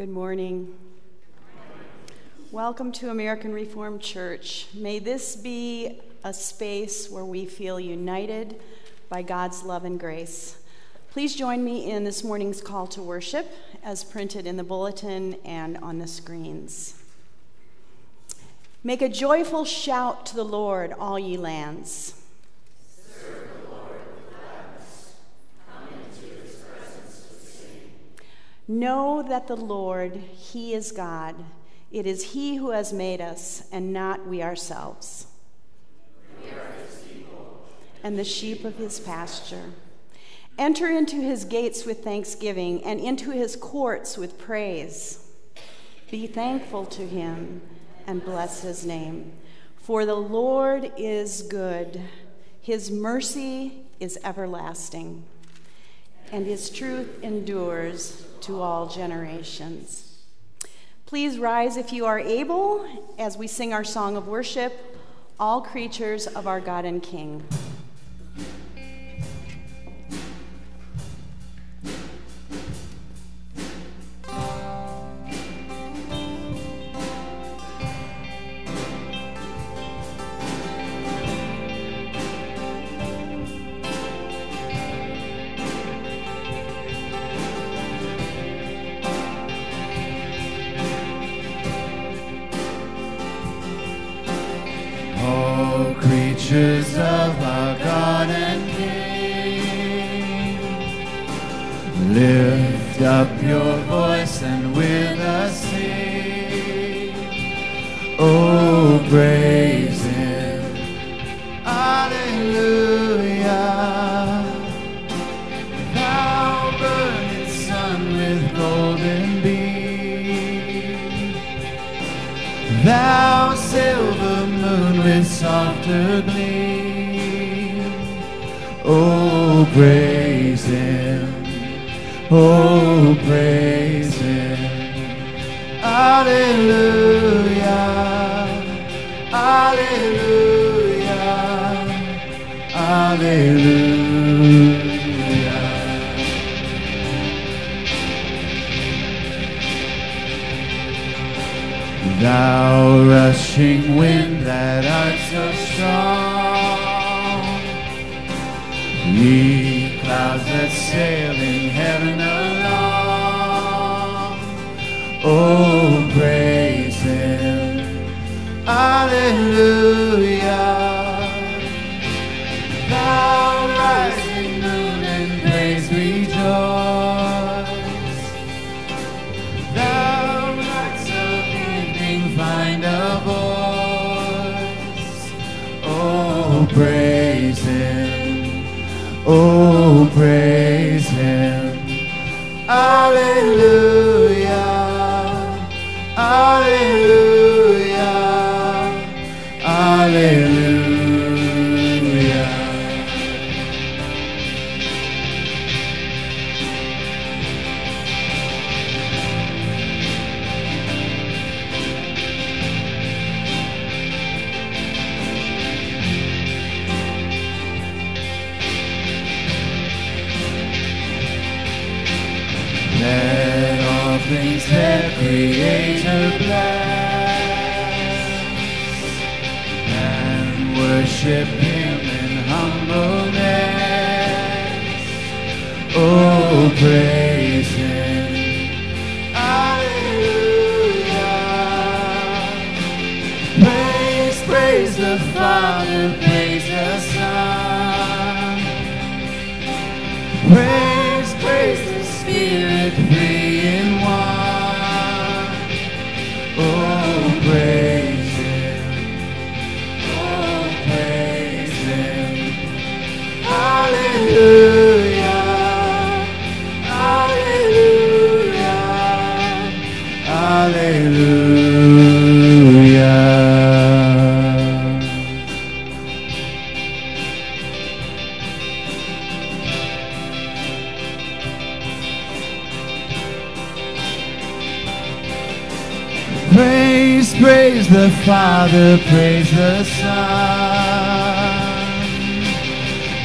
Good morning. Welcome to American Reformed Church. May this be a space where we feel united by God's love and grace. Please join me in this morning's call to worship as printed in the bulletin and on the screens. Make a joyful shout to the Lord, all ye lands. Know that the Lord, He is God. It is He who has made us, and not we ourselves. We are and the sheep of His pasture. Enter into His gates with thanksgiving, and into His courts with praise. Be thankful to Him, and bless His name. For the Lord is good, His mercy is everlasting, and His truth endures to all generations. Please rise if you are able as we sing our song of worship, All Creatures of Our God and King. Lift up your voice and with us sing. Oh, praise Him. Hallelujah. Thou burning sun with golden beam. Thou silver moon with softer gleam. Oh, praise. Oh, praise Him. Hallelujah. Hallelujah. Hallelujah. Thou rushing wind that art so strong, ye clouds that sail in heaven oh praise Him, Hallelujah. Let all things their Creator bless and worship Him in humbleness. Oh, praise Him. Hallelujah. Praise, praise the Father, praise the Son. Praise, Three one. Oh, praise Him. Oh, praise Him. Hallelujah. Father, praise the Son,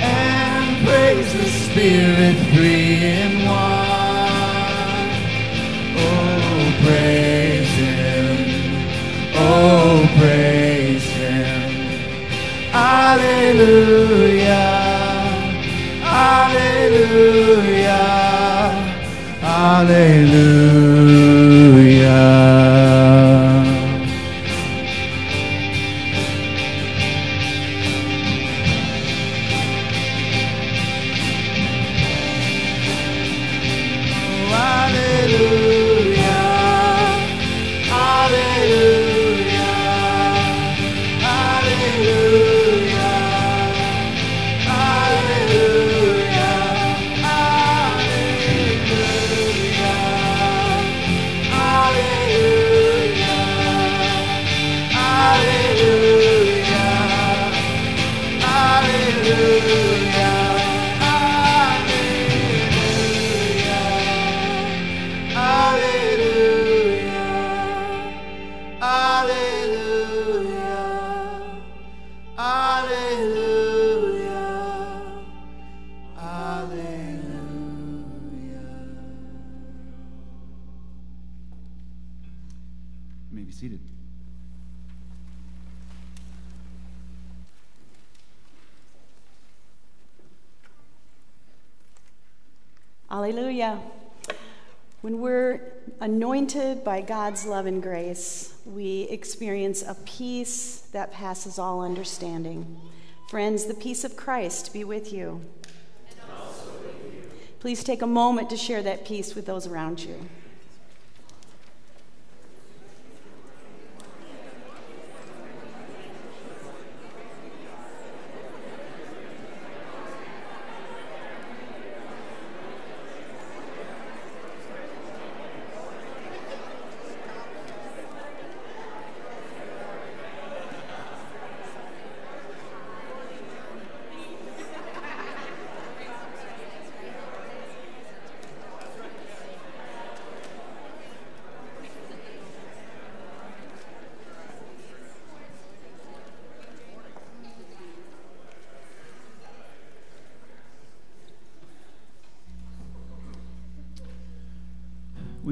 and praise the Spirit, three in one. Oh, praise Him. Oh, praise Him. Alleluia. Alleluia. Alleluia. Anointed by God's love and grace, we experience a peace that passes all understanding. Friends, the peace of Christ be with you. Please take a moment to share that peace with those around you.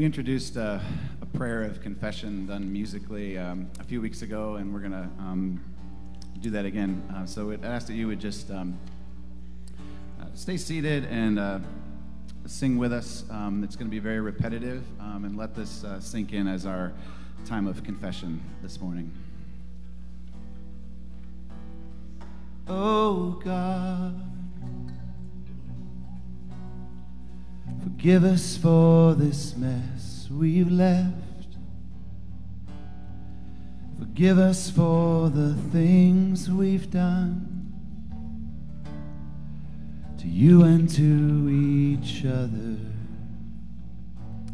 We introduced uh, a prayer of confession done musically um, a few weeks ago, and we're going to um, do that again. Uh, so it asked that you would just um, uh, stay seated and uh, sing with us. Um, it's going to be very repetitive, um, and let this uh, sink in as our time of confession this morning. Oh God. Forgive us for this mess we've left. Forgive us for the things we've done to you and to each other.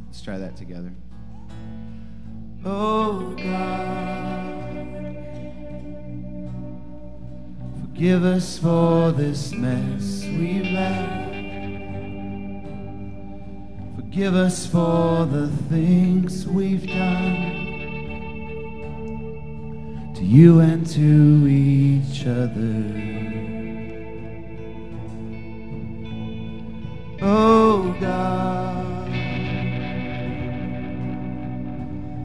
Let's try that together. Oh God, forgive us for this mess we've left. Forgive us for the things we've done to you and to each other. Oh God,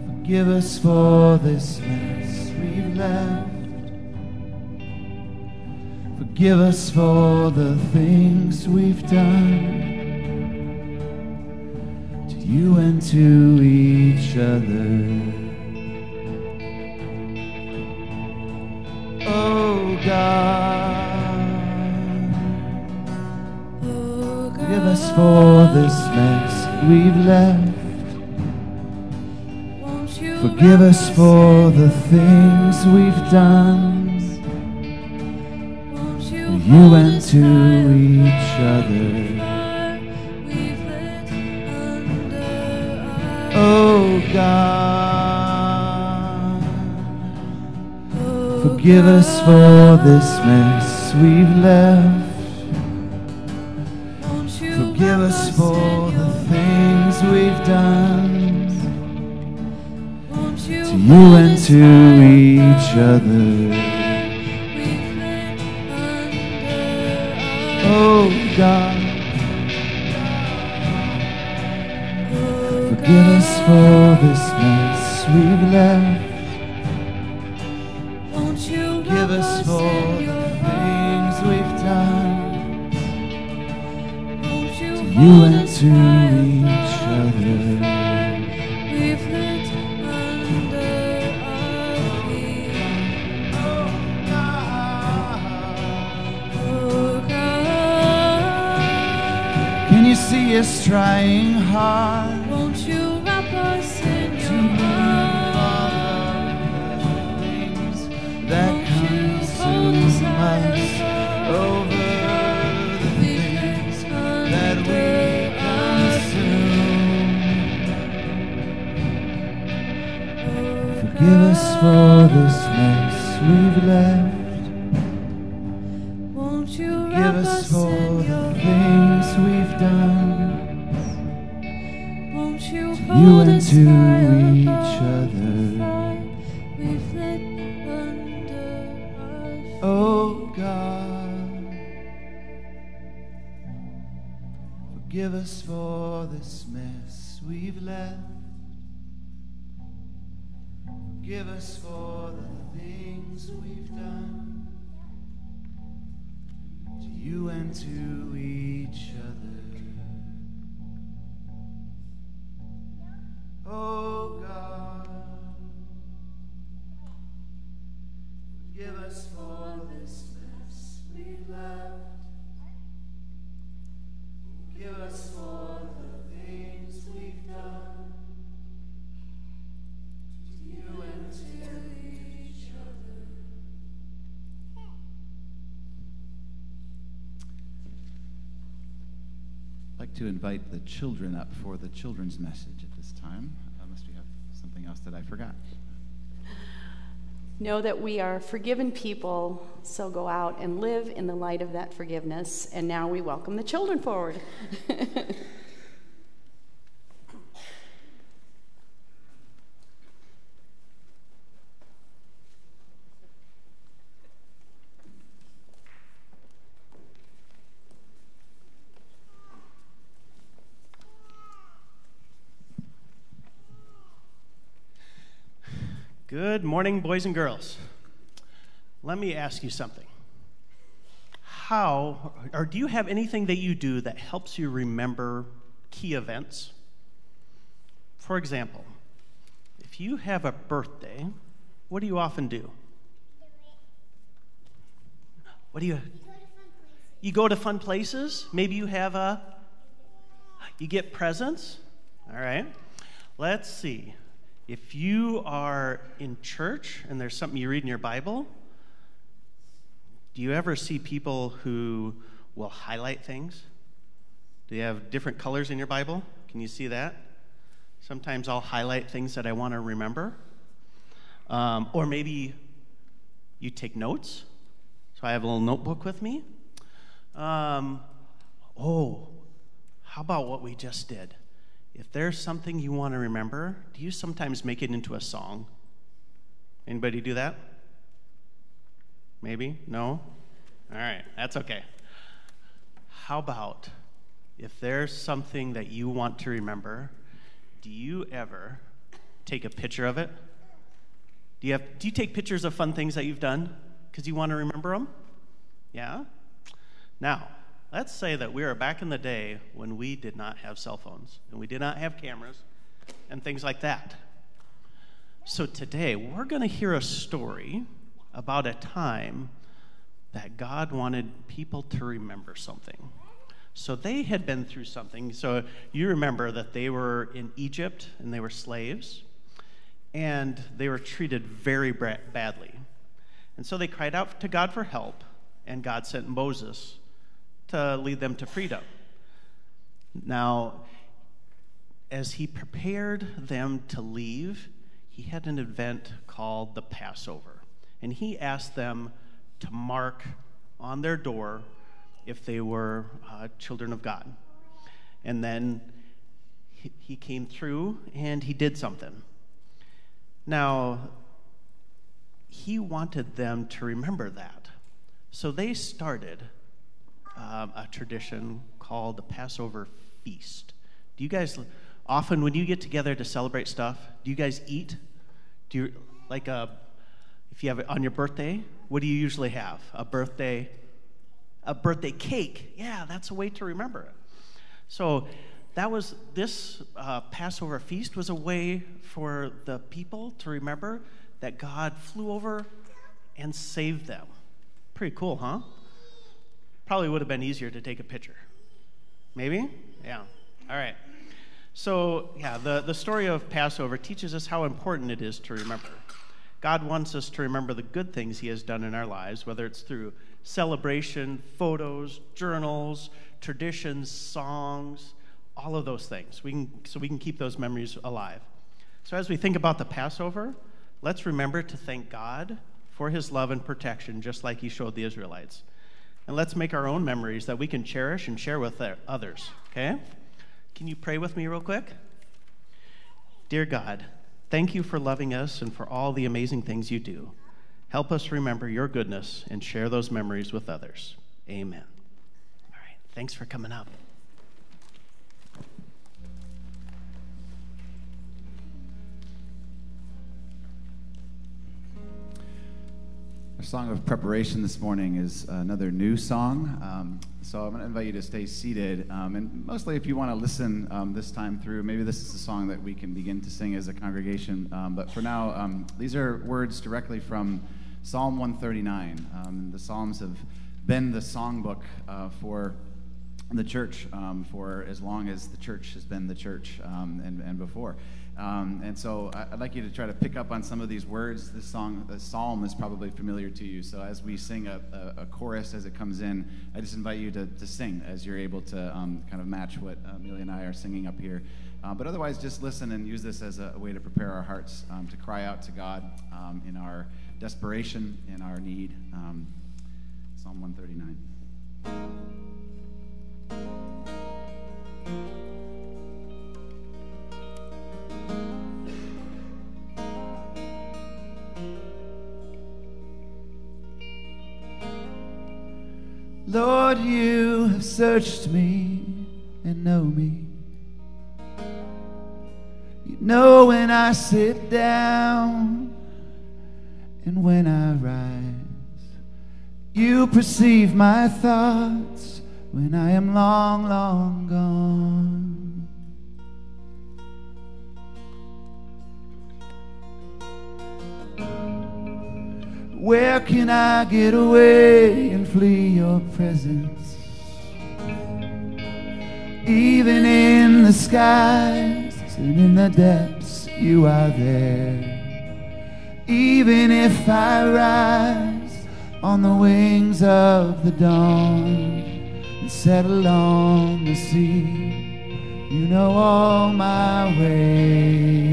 forgive us for this mess we've left. Forgive us for the things we've done you and to each other. Oh God, forgive us for this mess we've left. Forgive us for the things we've done you and to each other. God, forgive us for this mess we've left. Forgive us for the things we've done to you and to each other. Oh God. Forgive us for this mess we've left. To invite the children up for the children's message at this time, uh, unless we have something else that I forgot. Know that we are forgiven people, so go out and live in the light of that forgiveness. And now we welcome the children forward. Good morning, boys and girls. Let me ask you something. How, or do you have anything that you do that helps you remember key events? For example, if you have a birthday, what do you often do? What do you? You go to fun places? Maybe you have a. You get presents? All right. Let's see. If you are in church and there's something you read in your Bible, do you ever see people who will highlight things? Do you have different colors in your Bible? Can you see that? Sometimes I'll highlight things that I want to remember. Um, or maybe you take notes. So I have a little notebook with me. Um, oh, how about what we just did? If there's something you want to remember, do you sometimes make it into a song? Anybody do that? Maybe? No? All right, that's okay. How about if there's something that you want to remember, do you ever take a picture of it? Do you, have, do you take pictures of fun things that you've done because you want to remember them? Yeah? Now, let's say that we are back in the day when we did not have cell phones and we did not have cameras and things like that. So today, we're going to hear a story about a time that God wanted people to remember something. So they had been through something. So you remember that they were in Egypt and they were slaves, and they were treated very badly. And so they cried out to God for help, and God sent Moses to lead them to freedom. Now, as he prepared them to leave, he had an event called the Passover. And he asked them to mark on their door if they were uh, children of God. And then he, he came through and he did something. Now, he wanted them to remember that. So they started um, a tradition called the Passover feast. Do you guys often, when you get together to celebrate stuff, do you guys eat? Do you like a, if you have it on your birthday, what do you usually have? A birthday, a birthday cake. Yeah, that's a way to remember it. So that was this uh, Passover feast was a way for the people to remember that God flew over and saved them. Pretty cool, huh? Probably would have been easier to take a picture. Maybe? Yeah. All right. So, yeah, the, the story of Passover teaches us how important it is to remember. God wants us to remember the good things He has done in our lives, whether it's through celebration, photos, journals, traditions, songs, all of those things. We can, so we can keep those memories alive. So, as we think about the Passover, let's remember to thank God for His love and protection, just like He showed the Israelites. And let's make our own memories that we can cherish and share with others, okay? Can you pray with me real quick? Dear God, thank you for loving us and for all the amazing things you do. Help us remember your goodness and share those memories with others. Amen. All right, thanks for coming up. Our song of preparation this morning is another new song. Um, so I'm going to invite you to stay seated. Um, and mostly, if you want to listen um, this time through, maybe this is a song that we can begin to sing as a congregation. Um, but for now, um, these are words directly from Psalm 139. Um, the Psalms have been the songbook uh, for the church for as long as the church has been the church and, and before. Um, and so I'd like you to try to pick up on some of these words. This song, the psalm is probably familiar to you. So as we sing a, a, a chorus as it comes in, I just invite you to, to sing as you're able to um, kind of match what Amelia and I are singing up here. Uh, but otherwise, just listen and use this as a, a way to prepare our hearts um, to cry out to God um, in our desperation, in our need. Um, Psalm 139. Lord, you have searched me and know me. You know when I sit down and when I rise. You perceive my thoughts when I am long, long gone. Where can I get away and flee your presence? Even in the skies and in the depths, you are there. Even if I rise on the wings of the dawn and settle on the sea, you know all my ways.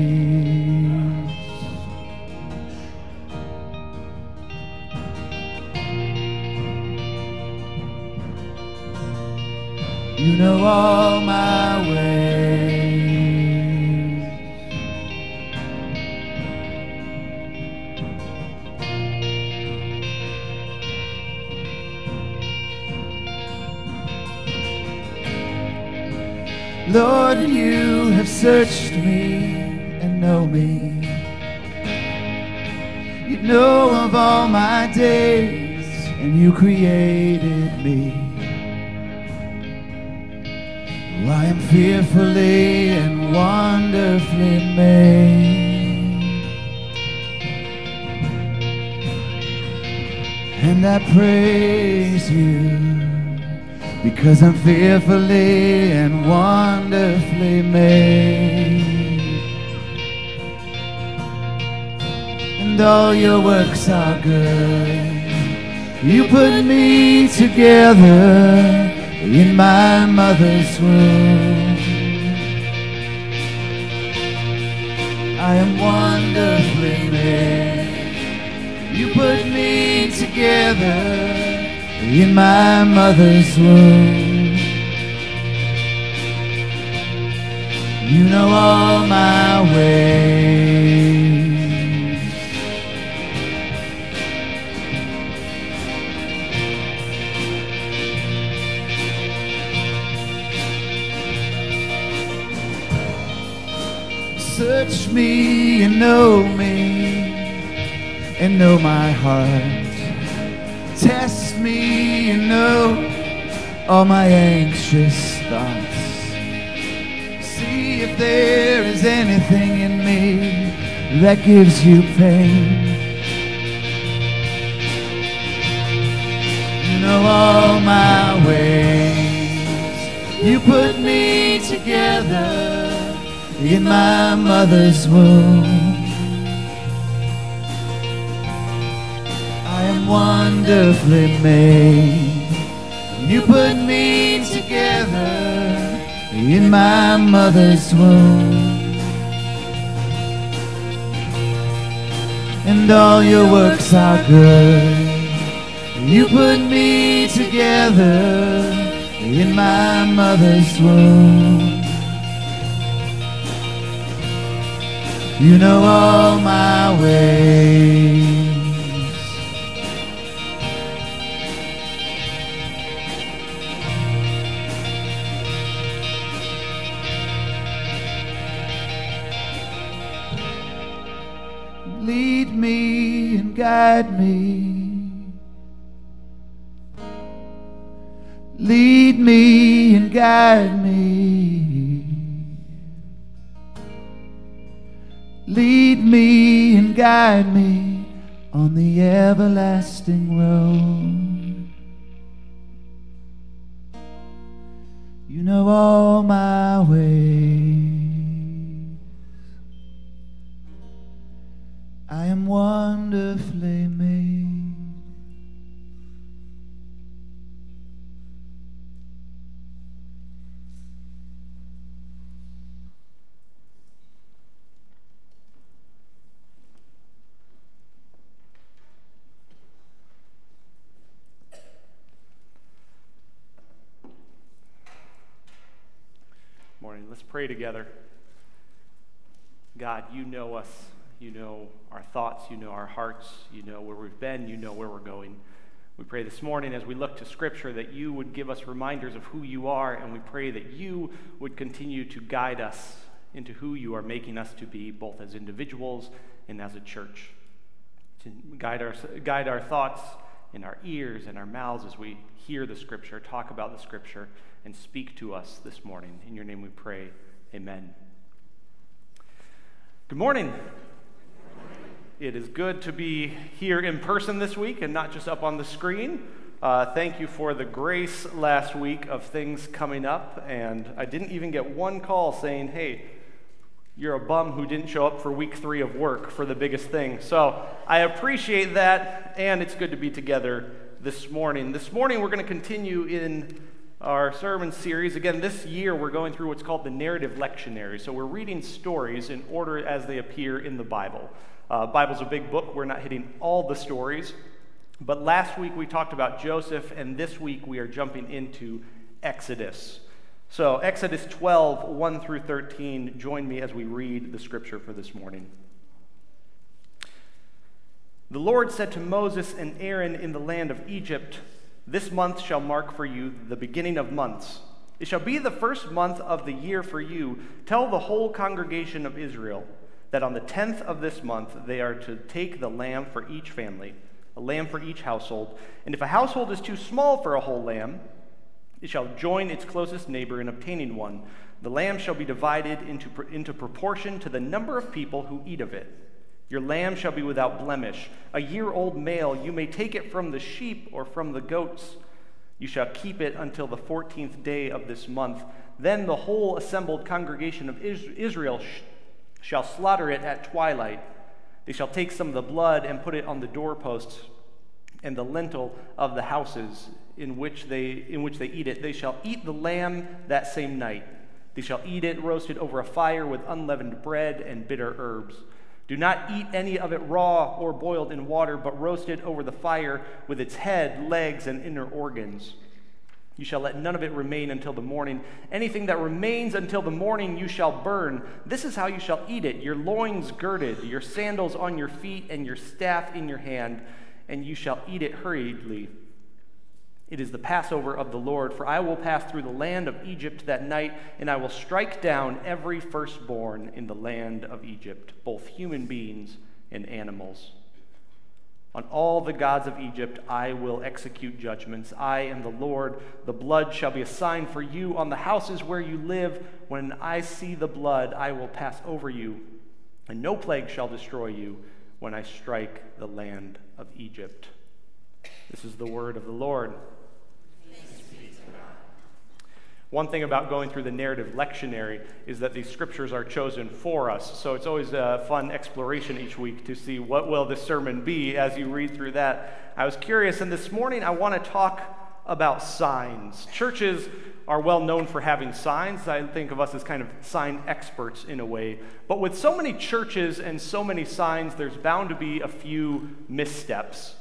You know all my ways. Lord, you have searched me and know me. You know of all my days, and you created me. I am fearfully and wonderfully made. And I praise you because I'm fearfully and wonderfully made. And all your works are good. You put me together in my mother's womb. I am wonderfully made. You put me together in my mother's womb. You know all my ways. Me and know me and know my heart. Test me and know all my anxious thoughts. See if there is anything in me that gives you pain. You know all my ways. You put me together in my mother's womb. I am wonderfully made. You put me together in my mother's womb. And all your works are good. You put me together in my mother's womb. You know all my ways. Lead me and guide me. Lead me and guide me. Lead me and guide me on the everlasting road. You know all my ways. I am wonderfully made. Morning. Let's pray together. God, you know us. You know our thoughts. You know our hearts. You know where we've been. You know where we're going. We pray this morning as we look to Scripture that you would give us reminders of who you are, and we pray that you would continue to guide us into who you are making us to be, both as individuals and as a church. To guide our, guide our thoughts in our ears and our mouths as we hear the Scripture, talk about the Scripture, and speak to us this morning. In your name we pray. Amen. Good morning. It is good to be here in person this week and not just up on the screen. Uh, thank you for the grace last week of things coming up. And I didn't even get one call saying, hey, you're a bum who didn't show up for week three of work for the biggest thing. So I appreciate that, and it's good to be together this morning. This morning, we're going to continue in our sermon series. Again, this year we're going through what's called the narrative lectionary. So we're reading stories in order as they appear in the Bible. Uh, Bible's a big book. We're not hitting all the stories. But last week we talked about Joseph, and this week we are jumping into Exodus. So, Exodus 12, 1 through 13. Join me as we read the scripture for this morning. The Lord said to Moses and Aaron in the land of Egypt, This month shall mark for you the beginning of months. It shall be the first month of the year for you. Tell the whole congregation of Israel that on the tenth of this month they are to take the lamb for each family, a lamb for each household. And if a household is too small for a whole lamb, it shall join its closest neighbor in obtaining one. The lamb shall be divided into, into proportion to the number of people who eat of it. Your lamb shall be without blemish. A year old male, you may take it from the sheep or from the goats. You shall keep it until the fourteenth day of this month. Then the whole assembled congregation of Israel sh- shall slaughter it at twilight. They shall take some of the blood and put it on the doorposts and the lintel of the houses in which they in which they eat it. They shall eat the lamb that same night. They shall eat it roasted over a fire with unleavened bread and bitter herbs. Do not eat any of it raw or boiled in water, but roast it over the fire with its head, legs, and inner organs. You shall let none of it remain until the morning. Anything that remains until the morning you shall burn. This is how you shall eat it your loins girded, your sandals on your feet, and your staff in your hand, and you shall eat it hurriedly. It is the Passover of the Lord, for I will pass through the land of Egypt that night, and I will strike down every firstborn in the land of Egypt, both human beings and animals. On all the gods of Egypt I will execute judgments. I am the Lord. The blood shall be a sign for you on the houses where you live. When I see the blood, I will pass over you, and no plague shall destroy you when I strike the land of Egypt. This is the word of the Lord. One thing about going through the narrative lectionary is that these scriptures are chosen for us. So it's always a fun exploration each week to see what will this sermon be as you read through that. I was curious, and this morning I want to talk about signs. Churches are well known for having signs. I think of us as kind of sign experts in a way. But with so many churches and so many signs, there's bound to be a few missteps.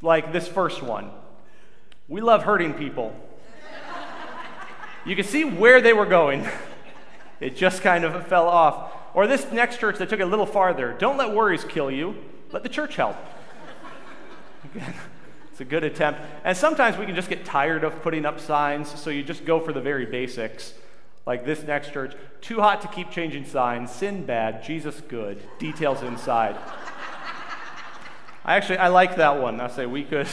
Like this first one. We love hurting people. You can see where they were going. It just kind of fell off. Or this next church that took it a little farther. Don't let worries kill you. Let the church help. It's a good attempt. And sometimes we can just get tired of putting up signs, so you just go for the very basics. Like this next church, too hot to keep changing signs, sin bad, Jesus good, details inside. I actually I like that one. I say we could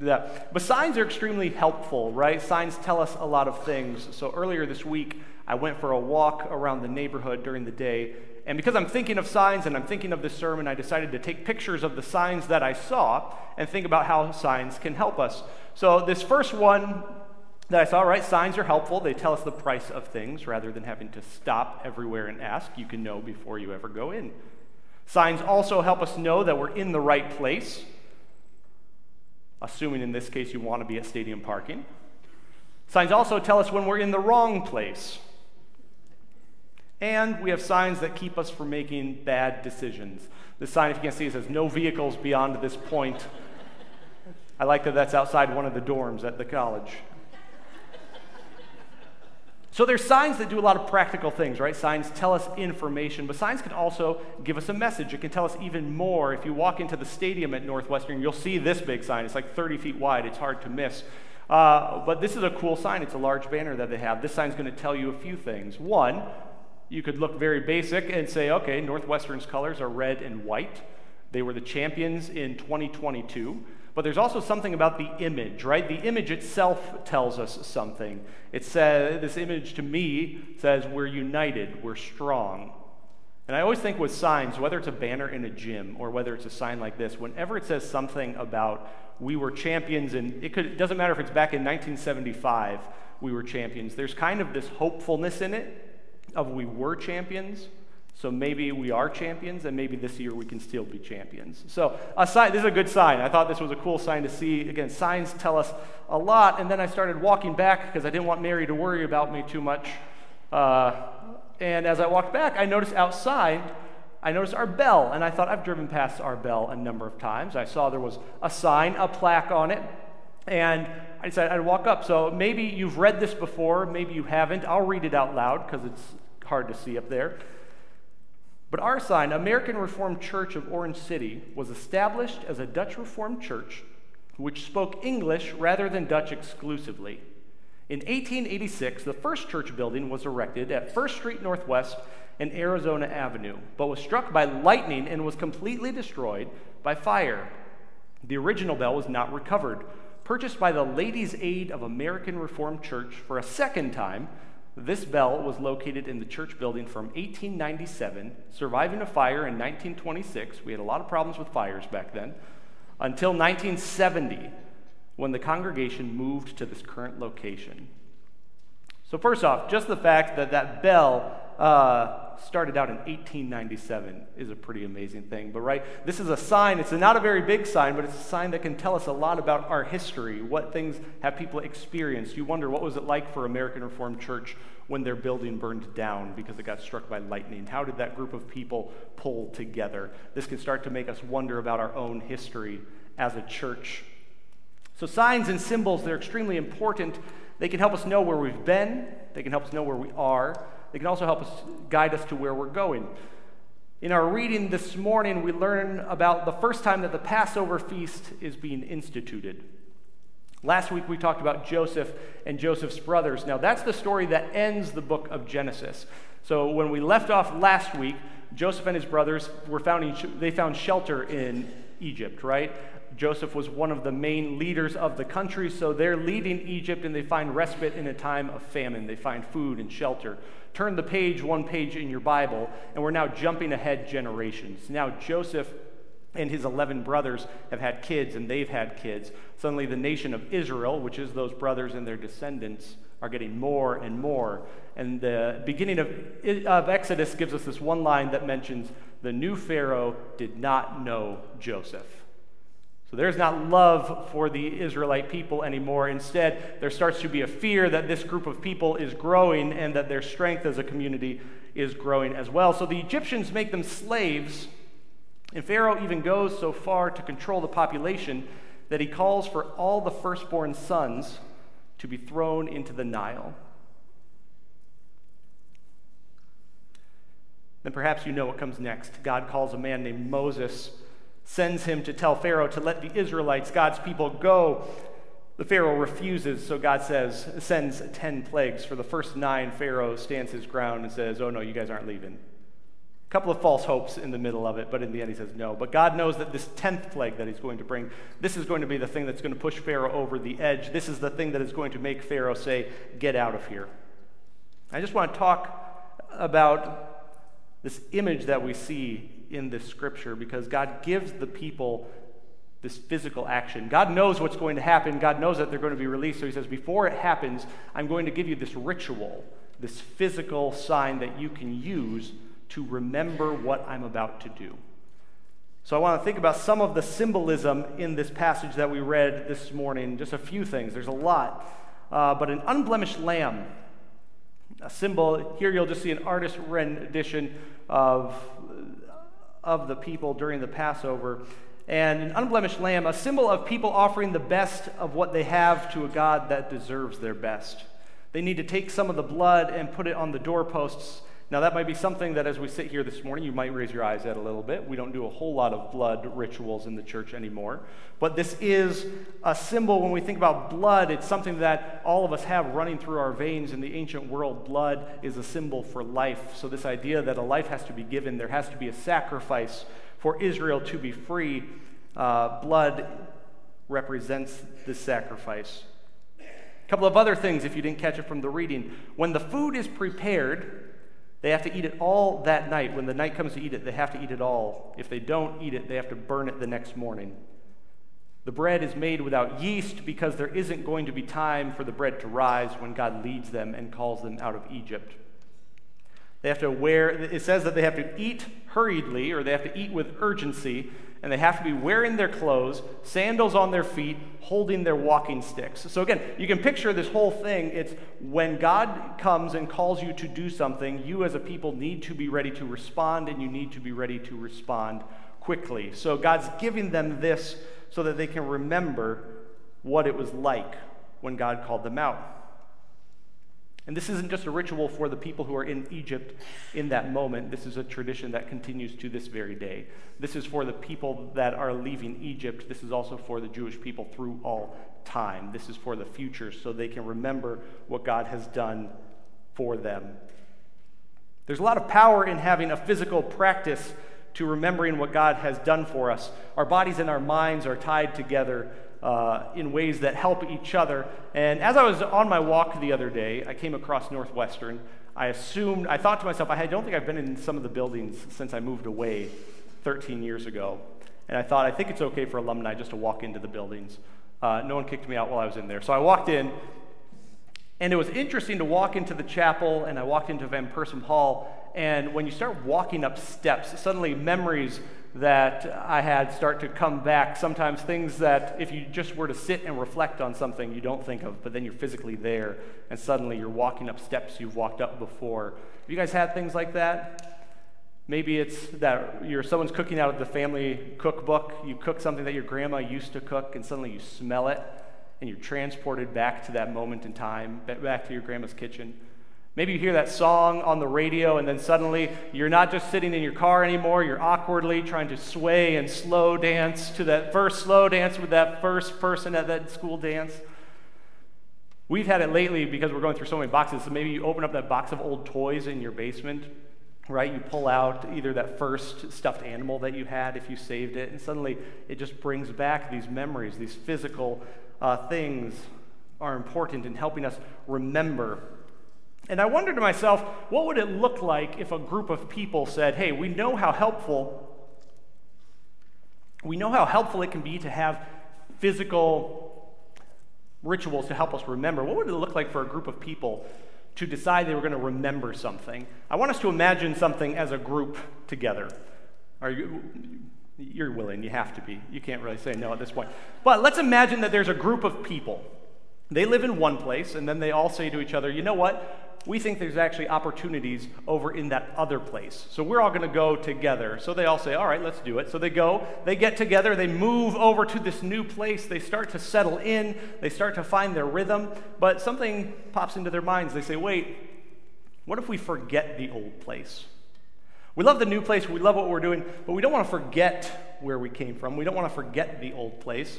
that. But signs are extremely helpful, right? Signs tell us a lot of things. So earlier this week, I went for a walk around the neighborhood during the day. And because I'm thinking of signs and I'm thinking of this sermon, I decided to take pictures of the signs that I saw and think about how signs can help us. So this first one that I saw, right? Signs are helpful. They tell us the price of things rather than having to stop everywhere and ask. You can know before you ever go in. Signs also help us know that we're in the right place assuming in this case you want to be at stadium parking. Signs also tell us when we're in the wrong place. And we have signs that keep us from making bad decisions. The sign, if you can't see, it says no vehicles beyond this point. I like that that's outside one of the dorms at the college. So there's signs that do a lot of practical things, right? Signs tell us information, but signs can also give us a message. It can tell us even more. If you walk into the stadium at Northwestern, you'll see this big sign. It's like 30 feet wide. It's hard to miss. Uh, but this is a cool sign. It's a large banner that they have. This sign's going to tell you a few things. One, you could look very basic and say, okay, Northwestern's colors are red and white. They were the champions in 2022. But there's also something about the image, right? The image itself tells us something. It says, this image to me says, we're united, we're strong. And I always think with signs, whether it's a banner in a gym or whether it's a sign like this, whenever it says something about we were champions, and it, could, it doesn't matter if it's back in 1975, we were champions, there's kind of this hopefulness in it of we were champions, so maybe we are champions, and maybe this year we can still be champions. So a sign, this is a good sign. I thought this was a cool sign to see. Again, signs tell us a lot. And then I started walking back because I didn't want Mary to worry about me too much. Uh, and as I walked back, I noticed outside, I noticed our bell, and I thought I've driven past our bell a number of times. I saw there was a sign, a plaque on it, and I decided I'd walk up. So maybe you've read this before, maybe you haven't. I'll read it out loud because it's hard to see up there. But our sign, American Reformed Church of Orange City, was established as a Dutch Reformed church which spoke English rather than Dutch exclusively. In 1886, the first church building was erected at 1st Street Northwest and Arizona Avenue, but was struck by lightning and was completely destroyed by fire. The original bell was not recovered. Purchased by the Ladies' Aid of American Reformed Church for a second time, this bell was located in the church building from 1897, surviving a fire in 1926. We had a lot of problems with fires back then, until 1970, when the congregation moved to this current location. So, first off, just the fact that that bell uh, started out in 1897 is a pretty amazing thing. But, right, this is a sign. It's not a very big sign, but it's a sign that can tell us a lot about our history, what things have people experienced. You wonder what was it like for American Reformed Church when their building burned down because it got struck by lightning? How did that group of people pull together? This can start to make us wonder about our own history as a church. So, signs and symbols, they're extremely important. They can help us know where we've been, they can help us know where we are, they can also help us guide us to where we're going. In our reading this morning, we learn about the first time that the Passover feast is being instituted. Last week, we talked about Joseph and Joseph's brothers. Now, that's the story that ends the book of Genesis. So, when we left off last week, Joseph and his brothers were found, they found shelter in Egypt, right? Joseph was one of the main leaders of the country, so they're leading Egypt and they find respite in a time of famine. They find food and shelter. Turn the page, one page in your Bible, and we're now jumping ahead generations. Now, Joseph and his 11 brothers have had kids and they've had kids. Suddenly, the nation of Israel, which is those brothers and their descendants, are getting more and more. And the beginning of, of Exodus gives us this one line that mentions the new Pharaoh did not know Joseph. So there's not love for the Israelite people anymore. Instead, there starts to be a fear that this group of people is growing and that their strength as a community is growing as well. So the Egyptians make them slaves, and Pharaoh even goes so far to control the population that he calls for all the firstborn sons to be thrown into the Nile. Then perhaps you know what comes next. God calls a man named Moses sends him to tell Pharaoh to let the Israelites, God's people, go. The Pharaoh refuses, so God says, sends 10 plagues. For the first nine, Pharaoh stands his ground and says, Oh, no, you guys aren't leaving. A couple of false hopes in the middle of it, but in the end he says no. But God knows that this 10th plague that he's going to bring, this is going to be the thing that's going to push Pharaoh over the edge. This is the thing that is going to make Pharaoh say, Get out of here. I just want to talk about this image that we see in this scripture because God gives the people this physical action. God knows what's going to happen. God knows that they're going to be released. So he says, Before it happens, I'm going to give you this ritual, this physical sign that you can use to remember what I'm about to do. So I want to think about some of the symbolism in this passage that we read this morning. Just a few things. There's a lot. Uh, but an unblemished lamb, a symbol. Here you'll just see an artist rendition of of the people during the Passover. And an unblemished lamb, a symbol of people offering the best of what they have to a God that deserves their best. They need to take some of the blood and put it on the doorposts. Now, that might be something that as we sit here this morning, you might raise your eyes at a little bit. We don't do a whole lot of blood rituals in the church anymore. But this is a symbol when we think about blood. It's something that all of us have running through our veins. In the ancient world, blood is a symbol for life. So, this idea that a life has to be given, there has to be a sacrifice for Israel to be free, uh, blood represents this sacrifice. A couple of other things, if you didn't catch it from the reading. When the food is prepared, they have to eat it all that night. When the night comes to eat it, they have to eat it all. If they don't eat it, they have to burn it the next morning. The bread is made without yeast because there isn't going to be time for the bread to rise when God leads them and calls them out of Egypt. They have to wear, it says that they have to eat hurriedly or they have to eat with urgency, and they have to be wearing their clothes, sandals on their feet, holding their walking sticks. So, again, you can picture this whole thing. It's when God comes and calls you to do something, you as a people need to be ready to respond, and you need to be ready to respond quickly. So, God's giving them this so that they can remember what it was like when God called them out. And this isn't just a ritual for the people who are in Egypt in that moment. This is a tradition that continues to this very day. This is for the people that are leaving Egypt. This is also for the Jewish people through all time. This is for the future so they can remember what God has done for them. There's a lot of power in having a physical practice to remembering what God has done for us. Our bodies and our minds are tied together uh, in ways that help each other. And as I was on my walk the other day, I came across Northwestern. I assumed, I thought to myself, I don't think I've been in some of the buildings since I moved away 13 years ago. And I thought, I think it's okay for alumni just to walk into the buildings. Uh, no one kicked me out while I was in there. So I walked in, and it was interesting to walk into the chapel, and I walked into Van Peursem Hall. And when you start walking up steps, suddenly memories that I had start to come back. Sometimes things that, if you just were to sit and reflect on something, you don't think of, but then you're physically there, and suddenly you're walking up steps you've walked up before. Have you guys had things like that? Maybe it's that you're someone's cooking out of the family cookbook. You cook something that your grandma used to cook, and suddenly you smell it, and you're transported back to that moment in time, back to your grandma's kitchen. Maybe you hear that song on the radio, and then suddenly you're not just sitting in your car anymore, you're awkwardly trying to sway and slow dance to that first slow dance with that first person at that school dance. We've had it lately because we're going through so many boxes. So maybe you open up that box of old toys in your basement right? You pull out either that first stuffed animal that you had if you saved it, and suddenly it just brings back these memories, these physical uh, things are important in helping us remember. And I wondered to myself, what would it look like if a group of people said, hey, we know how helpful we know how helpful it can be to have physical rituals to help us remember. What would it look like for a group of people to decide they were going to remember something? I want us to imagine something as a group together. Are you, you're willing, you have to be. You can't really say no at this point. But let's imagine that there's a group of people. They live in one place, and then they all say to each other, you know what? We think there's actually opportunities over in that other place. So we're all going to go together. So they all say, all right, let's do it. So they go, they get together, they move over to this new place, they start to settle in, they start to find their rhythm, but something pops into their minds. They say, wait, what if we forget the old place? We love the new place, we love what we're doing, but we don't want to forget where we came from. We don't want to forget the old place.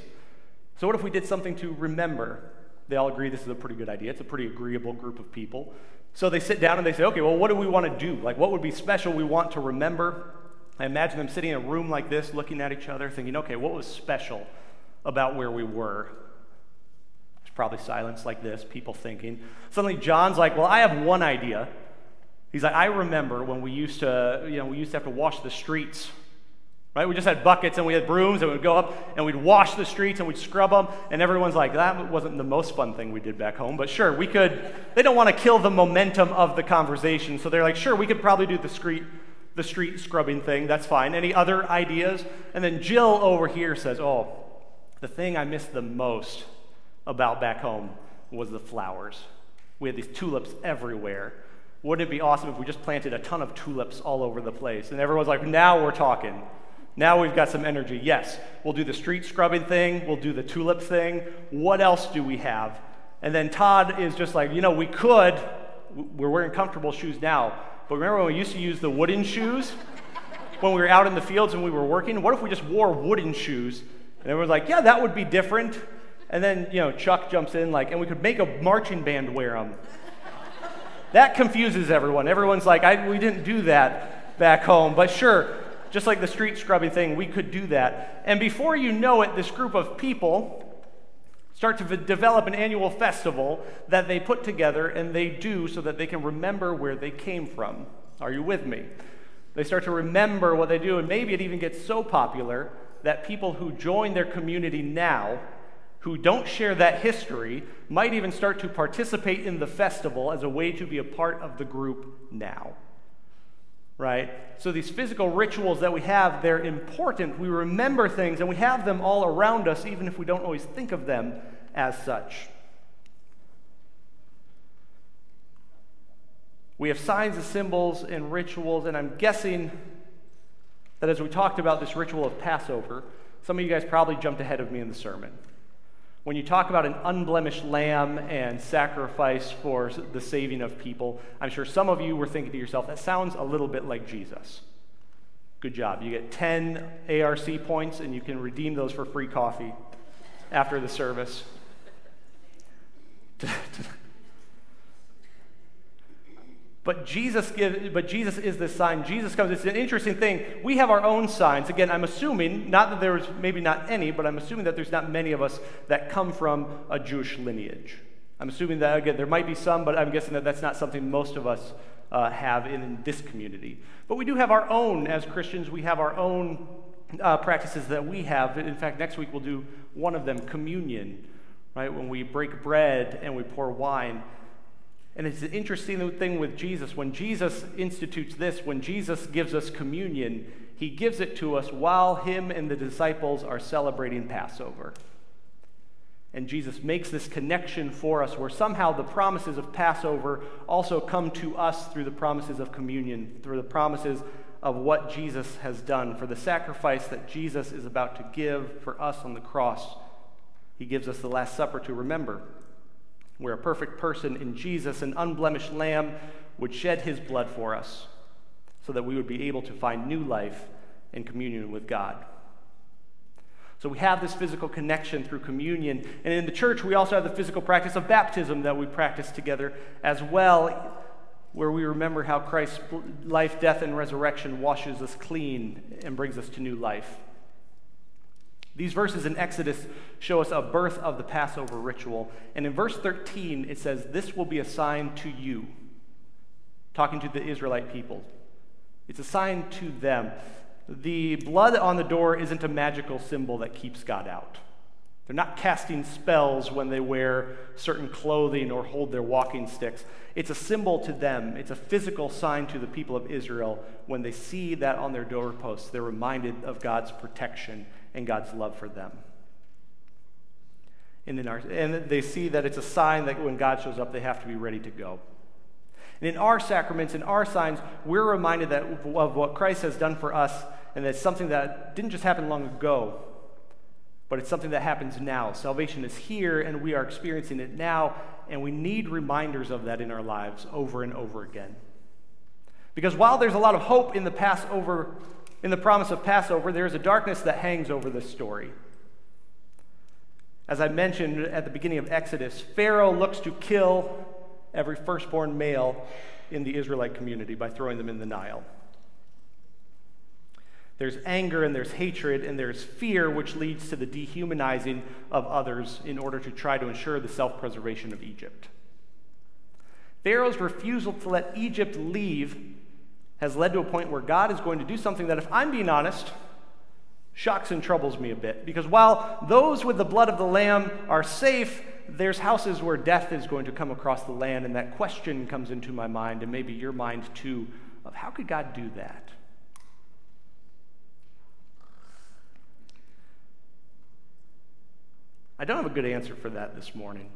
So, what if we did something to remember? They all agree this is a pretty good idea. It's a pretty agreeable group of people. So they sit down and they say, okay, well, what do we want to do? Like, what would be special we want to remember? I imagine them sitting in a room like this, looking at each other, thinking, okay, what was special about where we were? There's probably silence like this, people thinking. Suddenly, John's like, well, I have one idea. He's like, I remember when we used to, you know, we used to have to wash the streets Right? We just had buckets and we had brooms and we'd go up and we'd wash the streets and we'd scrub them. And everyone's like, that wasn't the most fun thing we did back home. But sure, we could. They don't want to kill the momentum of the conversation. So they're like, sure, we could probably do the street, the street scrubbing thing. That's fine. Any other ideas? And then Jill over here says, oh, the thing I missed the most about back home was the flowers. We had these tulips everywhere. Wouldn't it be awesome if we just planted a ton of tulips all over the place? And everyone's like, now we're talking. Now we've got some energy. Yes, we'll do the street scrubbing thing, we'll do the tulip thing. What else do we have? And then Todd is just like, you know, we could, we're wearing comfortable shoes now, but remember when we used to use the wooden shoes? when we were out in the fields and we were working? What if we just wore wooden shoes? And everyone's like, yeah, that would be different. And then, you know, Chuck jumps in, like, and we could make a marching band wear them. that confuses everyone. Everyone's like, we didn't do that back home. But sure, just like the street scrubbing thing, we could do that. And before you know it, this group of people start to develop an annual festival that they put together and they do so that they can remember where they came from. Are you with me? They start to remember what they do, and maybe it even gets so popular that people who join their community now, who don't share that history, might even start to participate in the festival as a way to be a part of the group now right? So these physical rituals that we have, they're important. We remember things and we have them all around us, even if we don't always think of them as such. We have signs and symbols and rituals, and I'm guessing that as we talked about this ritual of Passover, some of you guys probably jumped ahead of me in the sermon. When you talk about an unblemished lamb and sacrifice for the saving of people, I'm sure some of you were thinking to yourself, that sounds a little bit like Jesus. Good job. You get 10 ARC points, and you can redeem those for free coffee after the service. But Jesus, give, but Jesus is the sign. Jesus comes. It's an interesting thing. We have our own signs. Again, I'm assuming, not that there's maybe not any, but I'm assuming that there's not many of us that come from a Jewish lineage. I'm assuming that, again, there might be some, but I'm guessing that that's not something most of us uh, have in, in, this community. But we do have our own, as Christians, we have our own uh, practices that we have. In fact, next week we'll do one of them communion, right? When we break bread and we pour wine. And it's an interesting thing with Jesus. When Jesus institutes this, when Jesus gives us communion, he gives it to us while him and the disciples are celebrating Passover. And Jesus makes this connection for us where somehow the promises of Passover also come to us through the promises of communion, through the promises of what Jesus has done, for the sacrifice that Jesus is about to give for us on the cross. He gives us the Last Supper to remember where a perfect person in Jesus, an unblemished lamb, would shed his blood for us so that we would be able to find new life in communion with God. So we have this physical connection through communion. And in the church, we also have the physical practice of baptism that we practice together as well. where we remember how Christ's life, death, and resurrection washes us clean and brings us to new life. These verses in Exodus show us a birth of the Passover ritual. And in verse 13, it says, This will be a sign to you, talking to the Israelite people. It's a sign to them. The blood on the door isn't a magical symbol that keeps God out. They're not casting spells when they wear certain clothing or hold their walking sticks. It's a symbol to them, it's a physical sign to the people of Israel. When they see that on their doorposts, they're reminded of God's protection and God's love for them. And, in our, and they see that it's a sign that when God shows up, they have to be ready to go. And in our sacraments, in our signs, we're reminded that of what Christ has done for us, and that it's something that didn't just happen long ago, but it's something that happens now. Salvation is here, and we are experiencing it now, and we need reminders of that in our lives over and over again. Because while there's a lot of hope in the Passover, in the promise of Passover, there is a darkness that hangs over this story. As I mentioned at the beginning of Exodus, Pharaoh looks to kill every firstborn male in the Israelite community by throwing them in the Nile. There's anger and there's hatred and there's fear, which leads to the dehumanizing of others in order to try to ensure the self preservation of Egypt. Pharaoh's refusal to let Egypt leave has led to a point where God is going to do something that, if I'm being honest, shocks and troubles me a bit. Because while those with the blood of the Lamb are safe, there's houses where death is going to come across the land, and that question comes into my mind, and maybe your mind too, of how could God do that? I don't have a good answer for that this morning.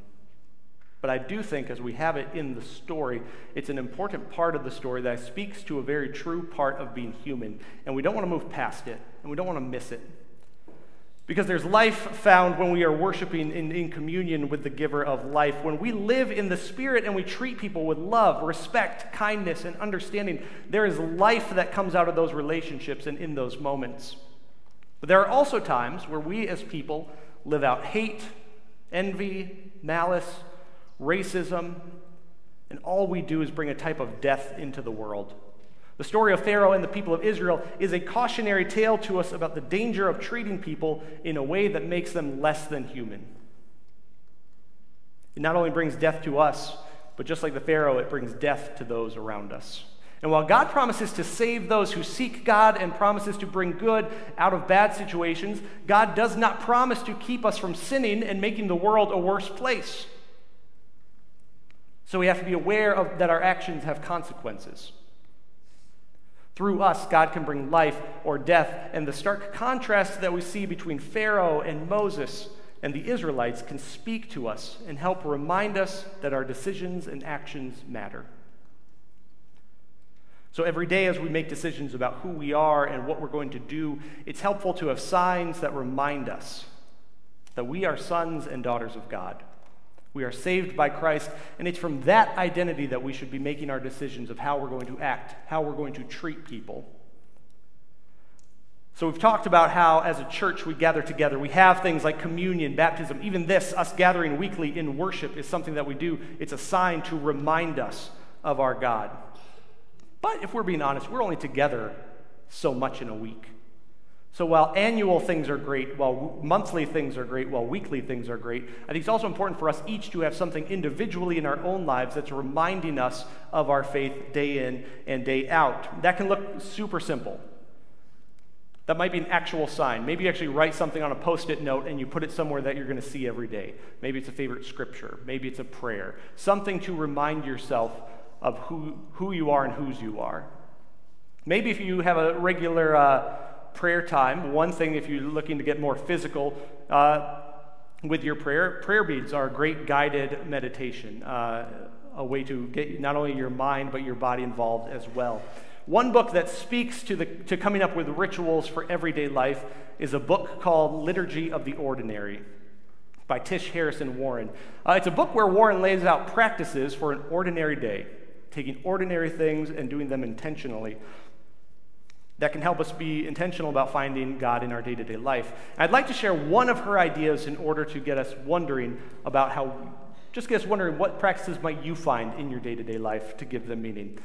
But I do think, as we have it in the story, it's an important part of the story that speaks to a very true part of being human. And we don't want to move past it, and we don't want to miss it. Because there's life found when we are worshiping in, in communion with the giver of life. When we live in the Spirit and we treat people with love, respect, kindness, and understanding, there is life that comes out of those relationships and in those moments. But there are also times where we as people live out hate, envy, malice, racism, and all we do is bring a type of death into the world. The story of Pharaoh and the people of Israel is a cautionary tale to us about the danger of treating people in a way that makes them less than human. It not only brings death to us, but just like the Pharaoh, it brings death to those around us. And while God promises to save those who seek God and promises to bring good out of bad situations, God does not promise to keep us from sinning and making the world a worse place. So we have to be aware of that our actions have consequences. Through us, God can bring life or death, and the stark contrast that we see between Pharaoh and Moses and the Israelites can speak to us and help remind us that our decisions and actions matter. So every day, as we make decisions about who we are and what we're going to do, it's helpful to have signs that remind us that we are sons and daughters of God. We are saved by Christ, and it's from that identity that we should be making our decisions of how we're going to act, how we're going to treat people. So, we've talked about how, as a church, we gather together. We have things like communion, baptism. Even this, us gathering weekly in worship, is something that we do. It's a sign to remind us of our God. But if we're being honest, we're only together so much in a week. So while annual things are great, while monthly things are great, while weekly things are great, I think it's also important for us each to have something individually in our own lives that's reminding us of our faith day in and day out. That can look super simple. That might be an actual sign. Maybe you actually write something on a post it note and you put it somewhere that you're going to see every day. Maybe it's a favorite scripture. Maybe it's a prayer. Something to remind yourself of who, who you are and whose you are. Maybe if you have a regular uh, prayer time, one thing if you're looking to get more physical uh, with your prayer, prayer beads are a great guided meditation, uh, a way to get not only your mind but your body involved as well. One book that speaks to, the, to coming up with rituals for everyday life is a book called Liturgy of the Ordinary by Tish Harrison Warren. Uh, it's a book where Warren lays out practices for an ordinary day taking ordinary things and doing them intentionally. That can help us be intentional about finding God in our day to day life. I'd like to share one of her ideas in order to get us wondering about how just get us wondering what practices might you find in your day to day life to give them meaning.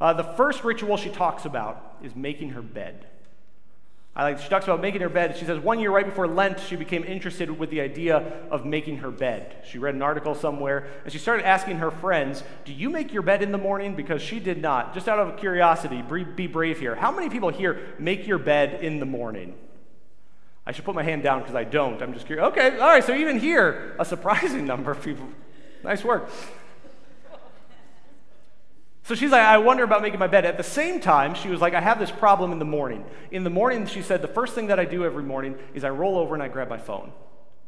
Uh, the first ritual she talks about is making her bed. I like, she talks about making her bed. She says one year right before Lent, she became interested with the idea of making her bed. She read an article somewhere and she started asking her friends, Do you make your bed in the morning? Because she did not. Just out of curiosity, be brave here. How many people here make your bed in the morning? I should put my hand down because I don't. I'm just curious. Okay, all right, so even here, a surprising number of people. Nice work. So she's like, I wonder about making my bed. At the same time, she was like, I have this problem in the morning. In the morning, she said, the first thing that I do every morning is I roll over and I grab my phone.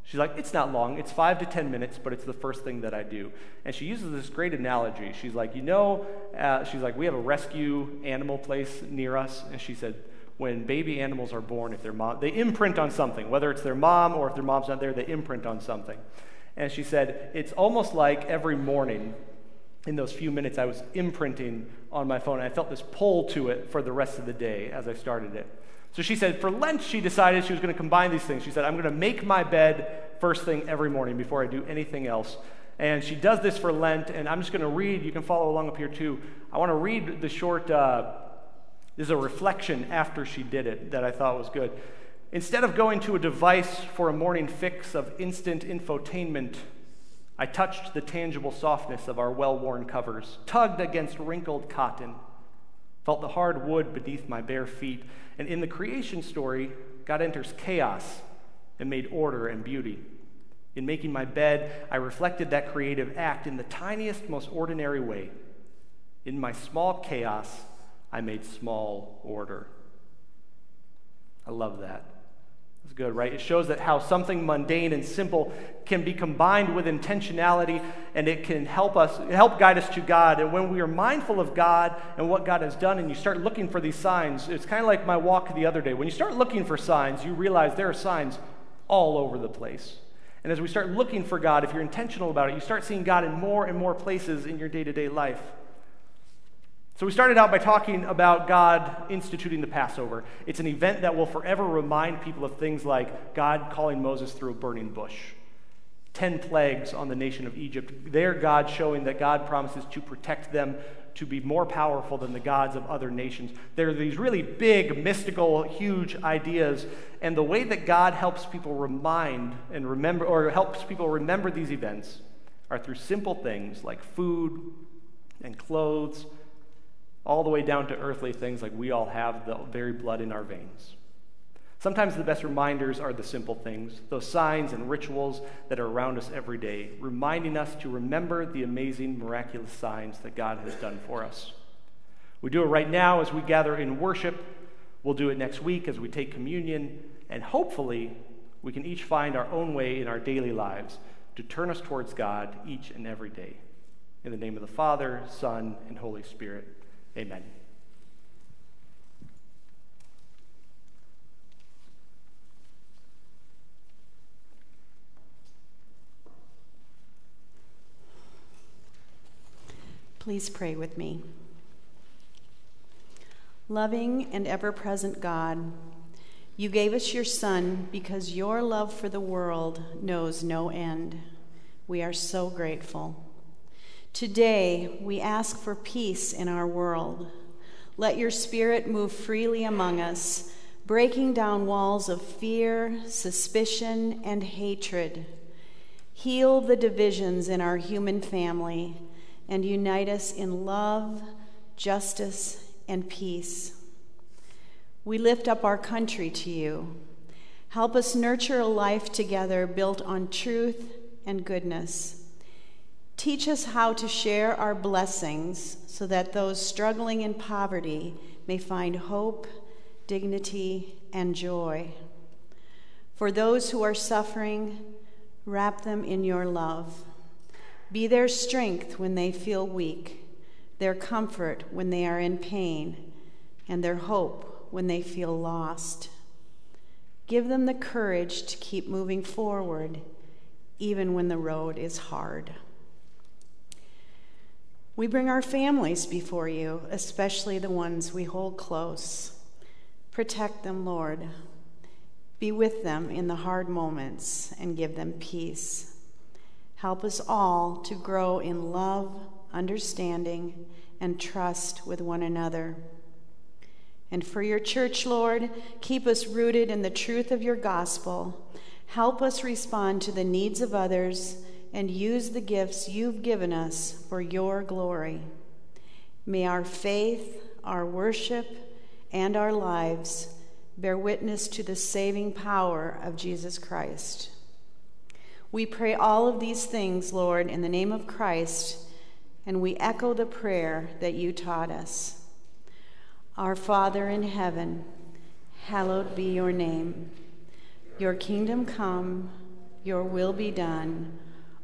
She's like, it's not long, it's five to 10 minutes, but it's the first thing that I do. And she uses this great analogy. She's like, you know, uh, she's like, we have a rescue animal place near us. And she said, when baby animals are born, if their mom, they imprint on something, whether it's their mom or if their mom's not there, they imprint on something. And she said, it's almost like every morning in those few minutes, I was imprinting on my phone. And I felt this pull to it for the rest of the day as I started it. So she said, for Lent, she decided she was going to combine these things. She said, I'm going to make my bed first thing every morning before I do anything else. And she does this for Lent, and I'm just going to read. You can follow along up here too. I want to read the short, uh, there's a reflection after she did it that I thought was good. Instead of going to a device for a morning fix of instant infotainment, I touched the tangible softness of our well worn covers, tugged against wrinkled cotton, felt the hard wood beneath my bare feet, and in the creation story, God enters chaos and made order and beauty. In making my bed, I reflected that creative act in the tiniest, most ordinary way. In my small chaos, I made small order. I love that. It's good, right? It shows that how something mundane and simple can be combined with intentionality and it can help us, help guide us to God. And when we are mindful of God and what God has done and you start looking for these signs, it's kind of like my walk the other day. When you start looking for signs, you realize there are signs all over the place. And as we start looking for God, if you're intentional about it, you start seeing God in more and more places in your day to day life. So, we started out by talking about God instituting the Passover. It's an event that will forever remind people of things like God calling Moses through a burning bush, 10 plagues on the nation of Egypt. There, God showing that God promises to protect them, to be more powerful than the gods of other nations. There are these really big, mystical, huge ideas. And the way that God helps people remind and remember, or helps people remember these events, are through simple things like food and clothes all the way down to earthly things like we all have the very blood in our veins. Sometimes the best reminders are the simple things, those signs and rituals that are around us every day, reminding us to remember the amazing, miraculous signs that God has done for us. We do it right now as we gather in worship. We'll do it next week as we take communion, and hopefully, we can each find our own way in our daily lives to turn us towards God each and every day. In the name of the Father, Son, and Holy Spirit. Amen. Please pray with me. Loving and ever present God, you gave us your Son because your love for the world knows no end. We are so grateful. Today, we ask for peace in our world. Let your spirit move freely among us, breaking down walls of fear, suspicion, and hatred. Heal the divisions in our human family and unite us in love, justice, and peace. We lift up our country to you. Help us nurture a life together built on truth and goodness. Teach us how to share our blessings so that those struggling in poverty may find hope, dignity, and joy. For those who are suffering, wrap them in your love. Be their strength when they feel weak, their comfort when they are in pain, and their hope when they feel lost. Give them the courage to keep moving forward, even when the road is hard. We bring our families before you, especially the ones we hold close. Protect them, Lord. Be with them in the hard moments and give them peace. Help us all to grow in love, understanding, and trust with one another. And for your church, Lord, keep us rooted in the truth of your gospel. Help us respond to the needs of others and use the gifts you've given us for your glory. May our faith, our worship, and our lives bear witness to the saving power of Jesus Christ. We pray all of these things, Lord, in the name of Christ, and we echo the prayer that you taught us. Our Father in heaven, hallowed be your name. Your kingdom come, your will be done,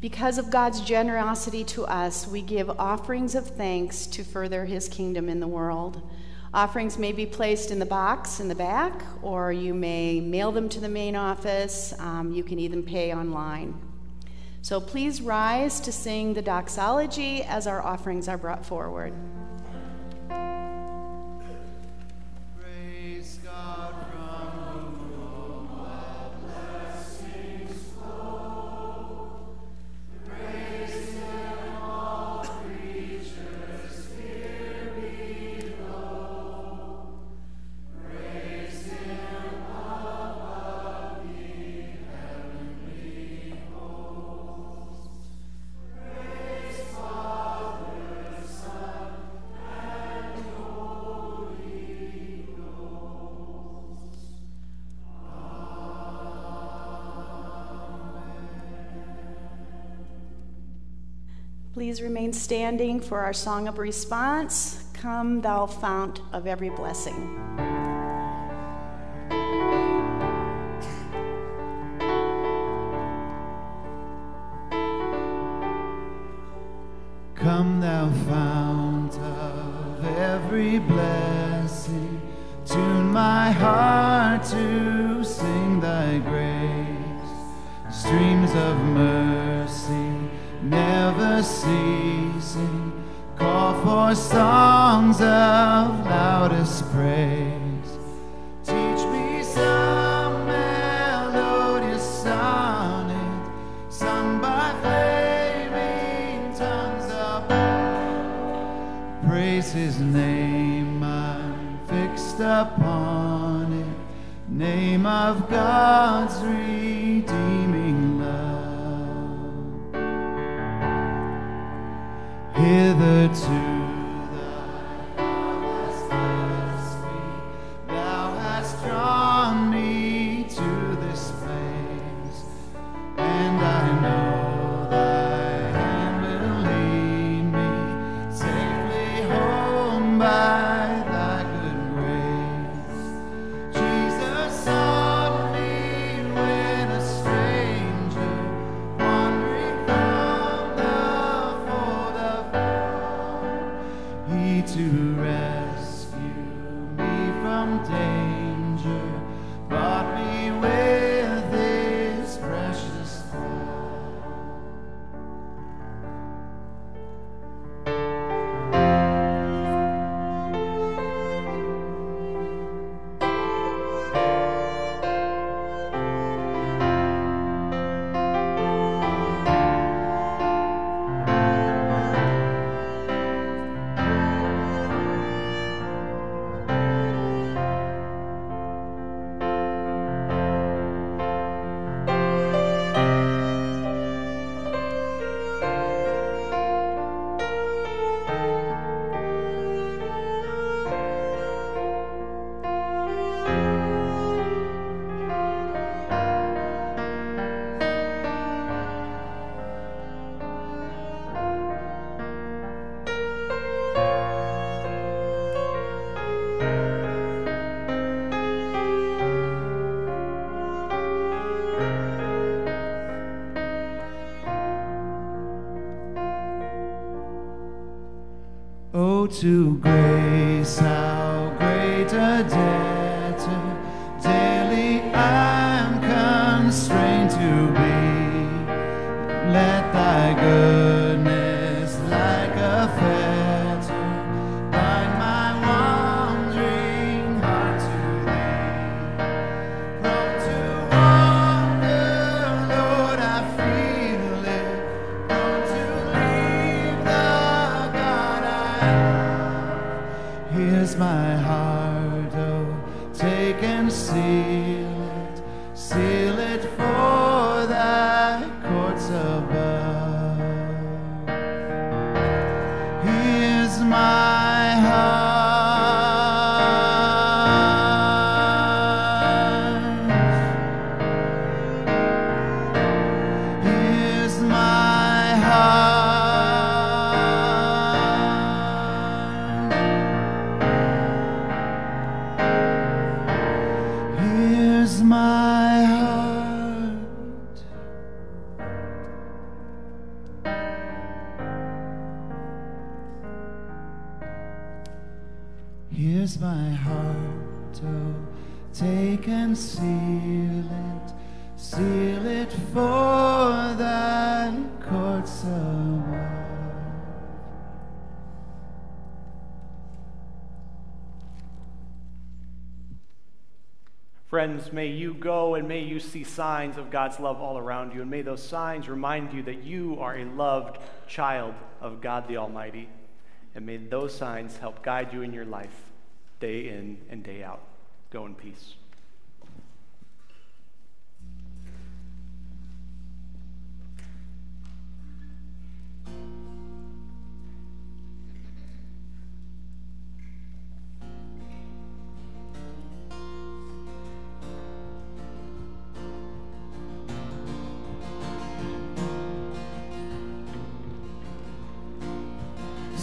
Because of God's generosity to us, we give offerings of thanks to further his kingdom in the world. Offerings may be placed in the box in the back, or you may mail them to the main office. Um, you can even pay online. So please rise to sing the doxology as our offerings are brought forward. Remain standing for our song of response Come, thou fount of every blessing. Come, thou fount of every blessing, tune my heart to sing thy grace. Streams of mercy never ceasing, call for songs of loudest praise. Teach me some melodious sonnet sung by flaming tongues above. Praise his name, I'm fixed upon it. Name of God's redeeming Hitherto you see signs of God's love all around you, and may those signs remind you that you are a loved child of God the Almighty. And may those signs help guide you in your life, day in and day out. Go in peace.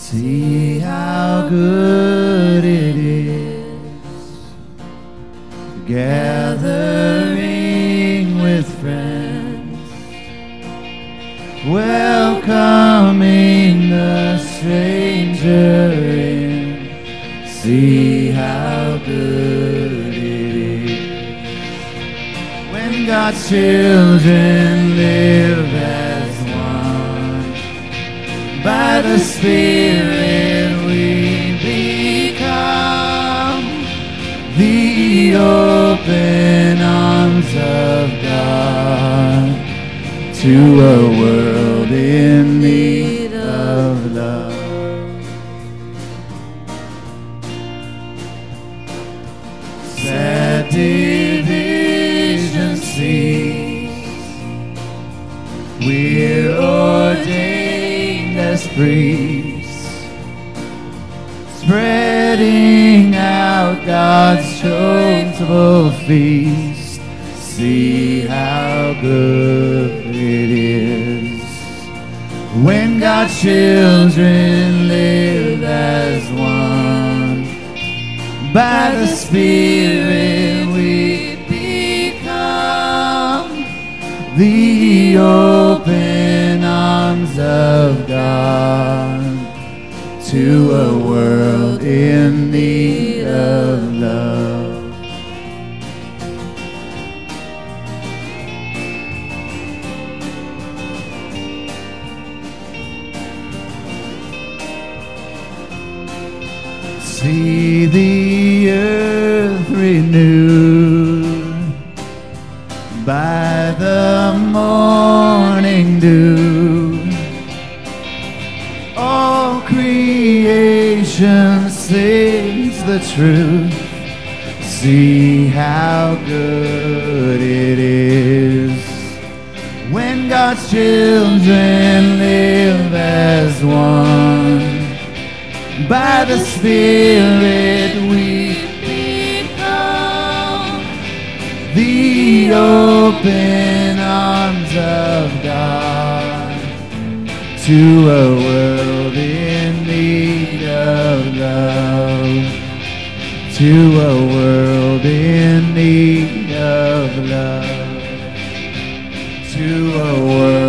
See how good it is gathering with friends, welcoming the stranger in. See how good it is when God's children to a world sings the truth. See how good it is when God's children live as one. By the Spirit we become the open arms of God to a world To a world in need of love. To a world